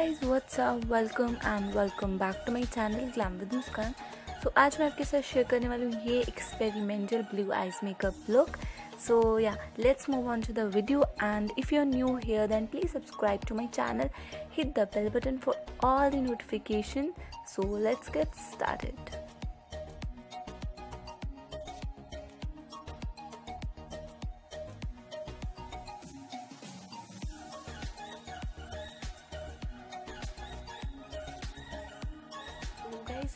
Guys what's up welcome and welcome back to my channel glam with Muskan so आज मैं आपके साथ share करने वाली हूँ ये experimental blue eyes makeup look so yeah let's move on to the video and if you are new here then please subscribe to my channel hit the bell button for all the notification so let's get started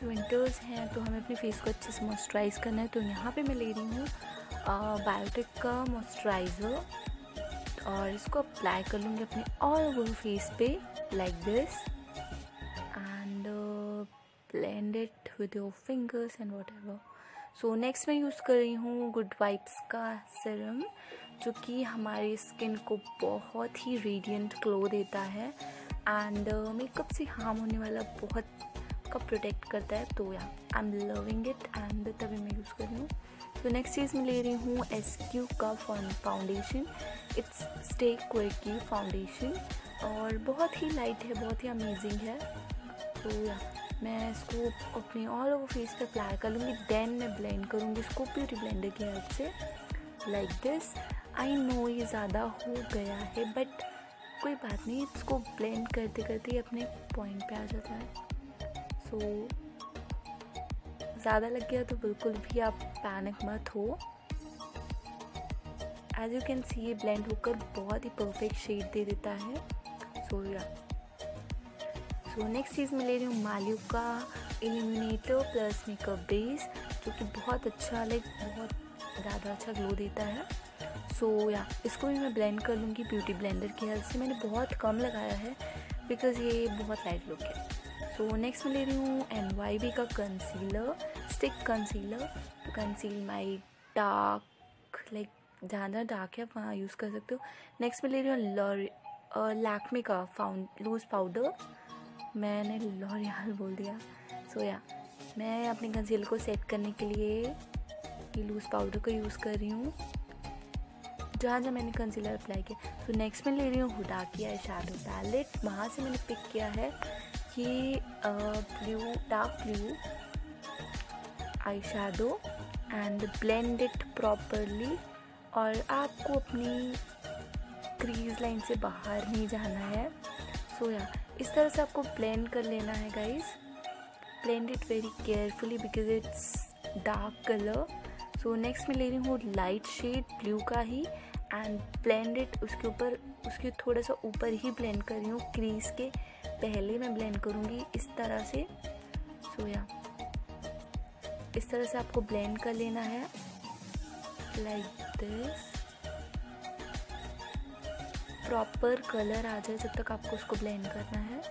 winters हैं तो हमें अपने face को अच्छे से moisturise करना है। तो यहाँ पे मैं ले रही हूँ बायोटिक का मॉइस्चराइज़र और इसको अप्लाई कर लूँगी अपने ऑल ओवर फेस पे like this and blend it with your fingers and whatever so next मैं यूज़ कर रही हूँ गुड वाइब्स का सिरम जो कि हमारी स्किन को बहुत ही रेडियंट ग्लो देता है। एंड मेकअप से हार्म होने वाला बहुत का प्रोटेक्ट करता है तो yeah I am loving it and तभी मैं यूज़ कर रही हूँ। तो नेक्स्ट चीज़ मैं ले रही हूँ एस क्यू का foundation it's stay quickie foundation और बहुत ही लाइट है, बहुत ही अमेजिंग है। तो या मैं इसको अपने ऑल ओवर फेस पे अप्लाई कर लूँगी देन मैं ब्लेंड करूँगी इसको ब्यूटी ब्लेंडर की हेल्प से। लाइक दिस आई नो ये ज़्यादा हो गया है बट कोई बात नहीं, इसको ब्लेंड करते करते ही अपने पॉइंट पे आ जाता है। सो ज़्यादा लग गया तो बिल्कुल भी आप पैनिक मत हो। एज यू कैन सी ये ब्लेंड होकर बहुत ही परफेक्ट शेड दे देता है। सो या सो नेक्स्ट चीज़ मैं ले रही हूँ मालियो का इल्यूमिनेटर प्लस मेकअप बेस जो कि बहुत अच्छा लाइक बहुत ज़्यादा अच्छा ग्लो देता है। सो so, या yeah, इसको भी मैं ब्लेंड कर लूँगी ब्यूटी ब्लेंडर की हेल्प से। मैंने बहुत कम लगाया है बिकॉज़ ये बहुत लाइट लुक है। सो नेक्स्ट मैं ले रही हूँ एन वाई बी का concealer stick concealer to conceal my dark like जहाँ जहाँ डार्क है आप वहाँ यूज़ कर सकते हो. नेक्स्ट मैं ले रही हूँ लॉर लैक्मे का फाउंड लूज पाउडर मैंने लॉरियाल बोल दिया. सो so, या yeah, मैं अपने कंसीलर को सेट करने के लिए ये लूज़ पाउडर को यूज़ कर रही हूँ. जहाँ जहाँ मैंने कंसीलर अप्लाई किया. तो नेक्स्ट मैं ले रही हूँ हुडा की आई पैलेट वहाँ से मैंने पिक किया है ये blue dark blue eye shadow and blend it properly और आपको अपनी क्रीज लाइन से बाहर नहीं जाना है। सो so, या yeah, इस तरह से आपको ब्लेंड कर लेना है guys blend it very carefully because it's dark colour so next मैं ले रही हूँ लाइट शेड ब्लू का ही एंड ब्लेंड इट उसके ऊपर उसके थोड़ा सा ऊपर ही ब्लेंड कर रही हूँ क्रीज के। पहले मैं ब्लेंड करूँगी इस तरह से, सोया। इस तरह से आपको ब्लेंड कर लेना है लाइक दिस प्रॉपर कलर आ जाए जब तक आपको उसको ब्लेंड करना है।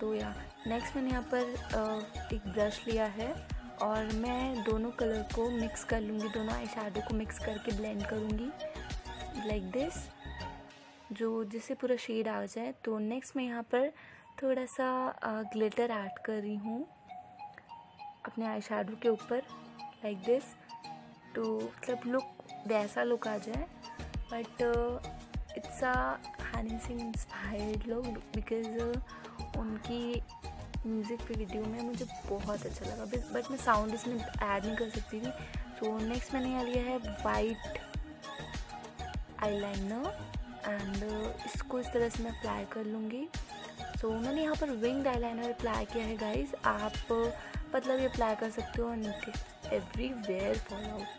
तो या नेक्स्ट मैंने यहाँ पर एक ब्रश लिया है और मैं दोनों कलर को मिक्स कर लूँगी, दोनों आई को मिक्स करके ब्लेंड करूँगी। लाइक दिस जो जिससे पूरा शेड आ जाए तो नेक्स्ट मैं यहाँ पर थोड़ा सा ग्लिटर ऐड कर रही हूँ। अपने आई शेडो के ऊपर लाइक दिस तो मतलब लुक वैसा लुक आ जाए। But it's a Singh inspired look because उनकी म्यूज़िक वीडियो में मुझे बहुत अच्छा लगा। बट मैं साउंड इसमें ऐड नहीं कर सकती थी। सो नेक्स्ट मैंने यहाँ लिया है वाइट आईलाइनर एंड इसको इस तरह से मैं अप्लाई कर लूँगी। सो so, मैंने यहाँ पर विंग आईलाइनर अप्लाई किया है गाइस आप पतला भी अप्लाई कर सकते हो everywhere fall out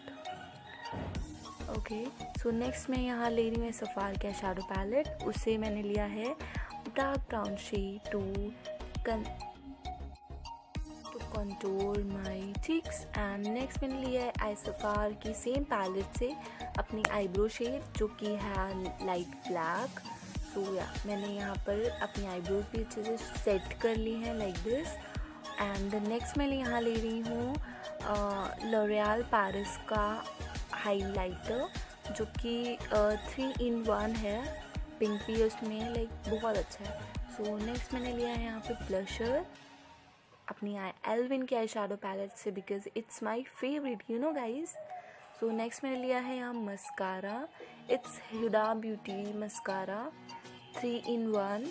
okay so next मैं यहाँ ले रही हूँ सफ़ार का शेडो पैलेट उसे मैंने लिया है dark brown shade to contour my cheeks and next मैंने लिया है आई सफ़ार की सेम पैलेट से अपनी आईब्रो शेड जो कि है लाइट ब्लैक सो या मैंने यहाँ पर अपनी आईब्रोज भी अच्छे से सेट कर ली हैं लाइक दिस एंड नेक्स्ट मैं यहाँ ले रही हूँ लोरियाल पैरिस का हाइलाइटर जो कि थ्री इन वन है. पिंक भी उसमें लाइक बहुत अच्छा है. सो so, नेक्स्ट मैंने लिया है यहाँ पे ब्लशर अपनी आई एलविन की आई शेडो पैलेट से because it's my favourite you know guys so next मैंने लिया है यहाँ mascara it's Huda beauty mascara three in one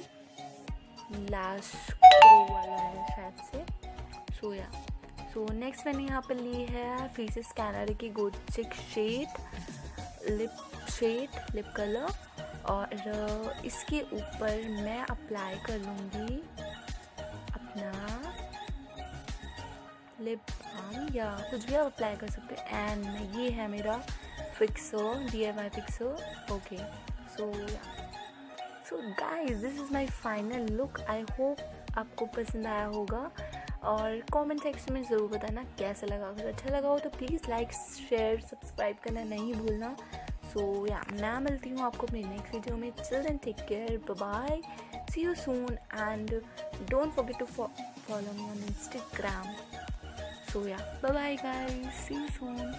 last वाला है शायद से. सो या सो नेक्स्ट मैंने यहाँ पर ली है फीसेस कैनर की गोचिक shade lip shade lip colour और इसके ऊपर मैं अप्लाई कर लूँगी अपना लिप बाम या कुछ भी आप अप्लाई कर सकते हैं। एंड ये है मेरा fixo D M I fixo okay so so guys this is my final look I hope आपको पसंद आया होगा। और कमेंट सेक्शन में ज़रूर बताना कैसा लगा। अगर अच्छा लगा हो तो प्लीज़ लाइक शेयर सब्सक्राइब करना नहीं भूलना। सो या मैं मिलती हूँ आपको अपनी नेक्स्ट वीडियो में। Chill and take care bye see you soon and don't forget to follow me on Instagram So yeah, bye bye guys. See you soon.